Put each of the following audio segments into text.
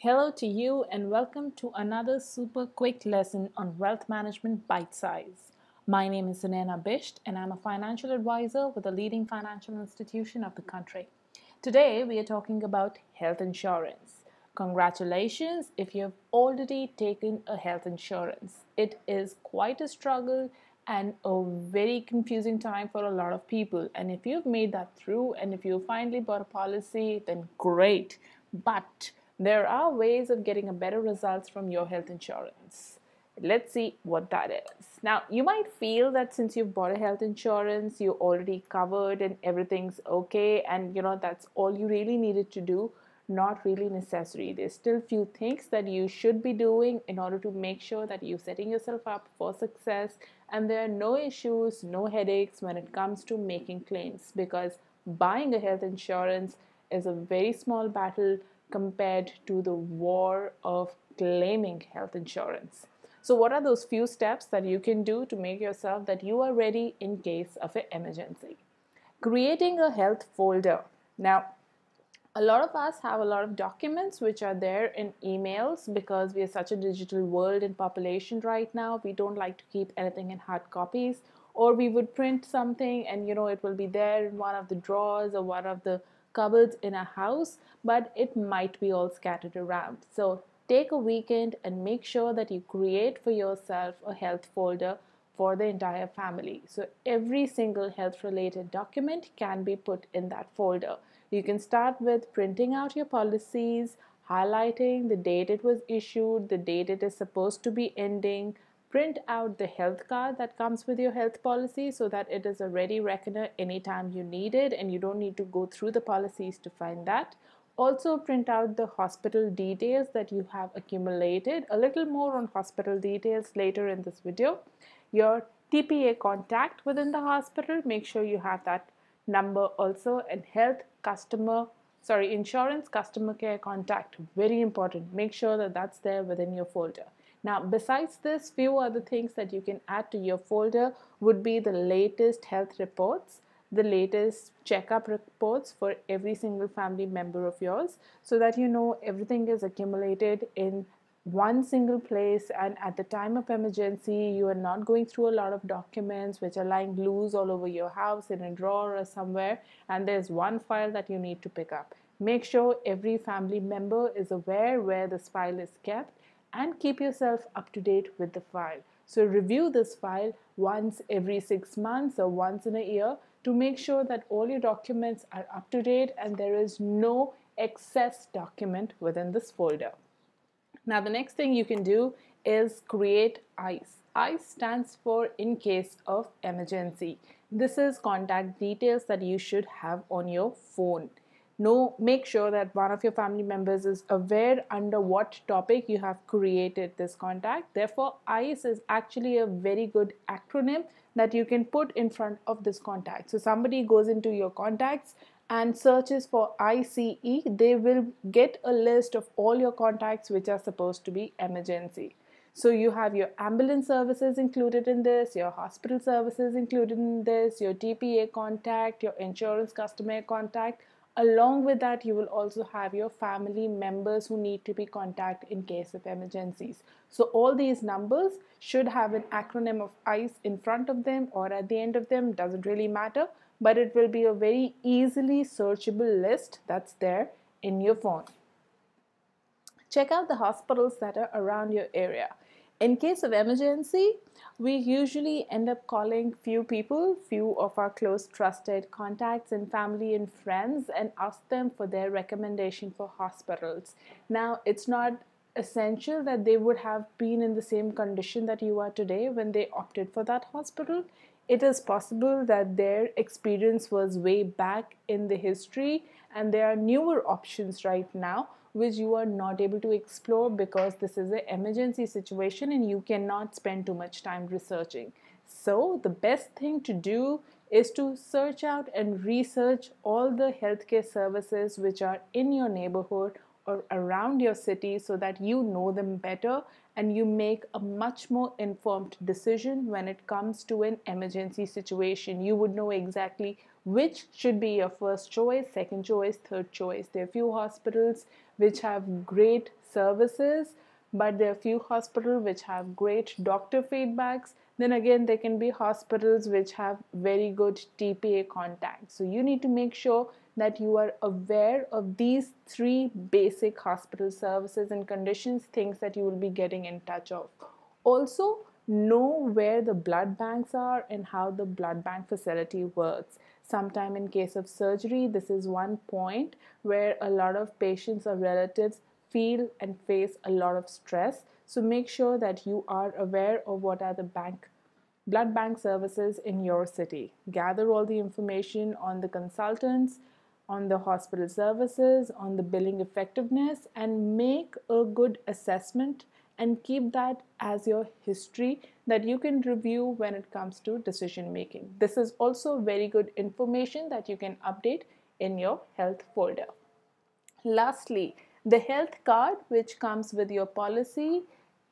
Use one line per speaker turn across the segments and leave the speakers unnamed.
Hello to you and welcome to another super quick lesson on wealth management bite size. My name is Sunena Bisht and I'm a financial advisor with a leading financial institution of the country. Today we are talking about health insurance. Congratulations if you have already taken a health insurance. It is quite a struggle and a very confusing time for a lot of people. And if you've made that through and if you finally bought a policy, then great. But there are ways of getting a better results from your health insurance. Let's see what that is. Now, you might feel that since you've bought a health insurance, you're already covered and everything's okay, and you know that's all you really needed to do. Not really necessary. There's still few things that you should be doing in order to make sure that you're setting yourself up for success and there are no issues, no headaches when it comes to making claims because buying a health insurance is a very small battle compared to the war of claiming health insurance. So what are those few steps that you can do to make yourself that you are ready in case of an emergency? Creating a health folder. Now, a lot of us have a lot of documents which are there in emails because we are such a digital world and population right now. We don't like to keep anything in hard copies or we would print something and you know it will be there in one of the drawers or one of the cupboards in a house, but it might be all scattered around. So take a weekend and make sure that you create for yourself a health folder for the entire family. So every single health related document can be put in that folder. You can start with printing out your policies, highlighting the date it was issued, the date it is supposed to be ending, print out the health card that comes with your health policy so that it is a ready reckoner anytime you need it and you don't need to go through the policies to find that. Also print out the hospital details that you have accumulated. A little more on hospital details later in this video. Your TPA contact within the hospital, make sure you have that number also and health customer sorry insurance customer care contact very important make sure that that's there within your folder now, besides this, few other things that you can add to your folder would be the latest health reports, the latest checkup reports for every single family member of yours so that you know everything is accumulated in one single place and at the time of emergency you are not going through a lot of documents which are lying loose all over your house in a drawer or somewhere and there's one file that you need to pick up. Make sure every family member is aware where this file is kept and keep yourself up to date with the file. So review this file once every six months or once in a year to make sure that all your documents are up to date and there is no excess document within this folder. Now the next thing you can do is create ICE. ICE stands for in case of emergency. This is contact details that you should have on your phone know make sure that one of your family members is aware under what topic you have created this contact. Therefore ice is actually a very good acronym that you can put in front of this contact. So somebody goes into your contacts and searches for ICE they will get a list of all your contacts which are supposed to be emergency. So you have your ambulance services included in this, your hospital services included in this, your TPA contact, your insurance customer contact, Along with that, you will also have your family members who need to be contacted in case of emergencies. So all these numbers should have an acronym of ICE in front of them or at the end of them, doesn't really matter, but it will be a very easily searchable list that's there in your phone. Check out the hospitals that are around your area. In case of emergency, we usually end up calling few people, few of our close trusted contacts and family and friends and ask them for their recommendation for hospitals. Now, it's not essential that they would have been in the same condition that you are today when they opted for that hospital. It is possible that their experience was way back in the history and there are newer options right now which you are not able to explore because this is an emergency situation and you cannot spend too much time researching. So, the best thing to do is to search out and research all the healthcare services which are in your neighborhood or around your city so that you know them better and you make a much more informed decision when it comes to an emergency situation. You would know exactly which should be your first choice, second choice, third choice. There are few hospitals which have great services, but there are few hospitals which have great doctor feedbacks. Then again, there can be hospitals which have very good TPA contacts. So you need to make sure that you are aware of these three basic hospital services and conditions, things that you will be getting in touch of. Also, know where the blood banks are and how the blood bank facility works. Sometime in case of surgery, this is one point where a lot of patients or relatives feel and face a lot of stress. So make sure that you are aware of what are the bank blood bank services in your city. Gather all the information on the consultants, on the hospital services, on the billing effectiveness, and make a good assessment and keep that as your history that you can review when it comes to decision making. This is also very good information that you can update in your health folder. Lastly, the health card which comes with your policy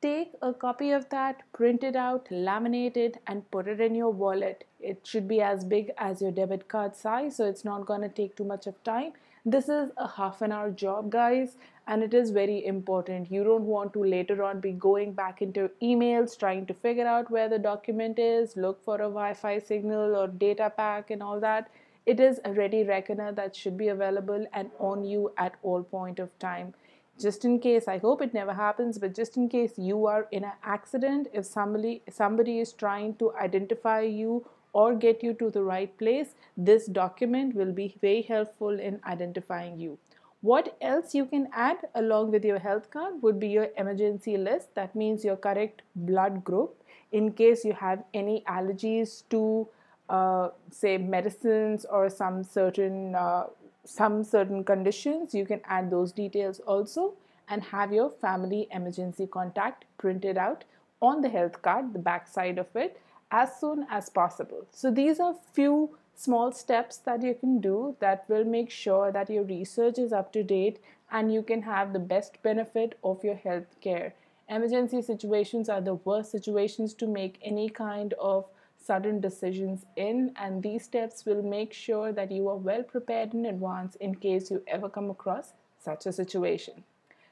take a copy of that, print it out, laminate it, and put it in your wallet. It should be as big as your debit card size, so it's not going to take too much of time. This is a half an hour job, guys, and it is very important. You don't want to later on be going back into emails trying to figure out where the document is, look for a Wi Fi signal or data pack, and all that. It is a ready reckoner that should be available and on you at all point of time just in case i hope it never happens but just in case you are in an accident if somebody somebody is trying to identify you or get you to the right place this document will be very helpful in identifying you. What else you can add along with your health card would be your emergency list. That means your correct blood group. In case you have any allergies to uh, say medicines or some certain uh, some certain conditions, you can add those details also and have your family emergency contact printed out on the health card, the back side of it, as soon as possible. So these are few small steps that you can do that will make sure that your research is up to date and you can have the best benefit of your health care. Emergency situations are the worst situations to make any kind of sudden decisions in, and these steps will make sure that you are well prepared in advance in case you ever come across such a situation.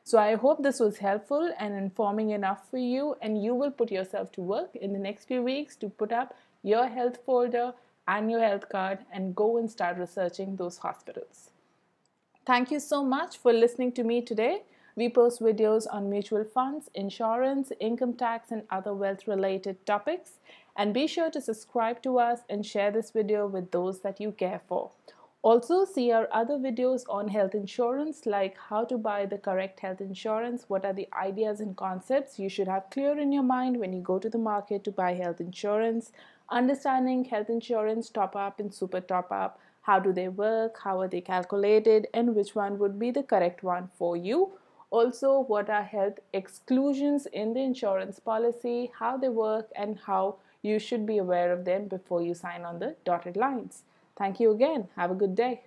So, I hope this was helpful and informing enough for you, and you will put yourself to work in the next few weeks to put up your health folder and your health card and go and start researching those hospitals. Thank you so much for listening to me today. We post videos on mutual funds, insurance, income tax, and other wealth related topics. And be sure to subscribe to us and share this video with those that you care for. Also, see our other videos on health insurance, like how to buy the correct health insurance, what are the ideas and concepts you should have clear in your mind when you go to the market to buy health insurance, understanding health insurance top up and super top up, how do they work, how are they calculated, and which one would be the correct one for you. Also, what are health exclusions in the insurance policy, how they work, and how you should be aware of them before you sign on the dotted lines. Thank you again. Have a good day.